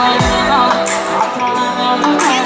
I'll never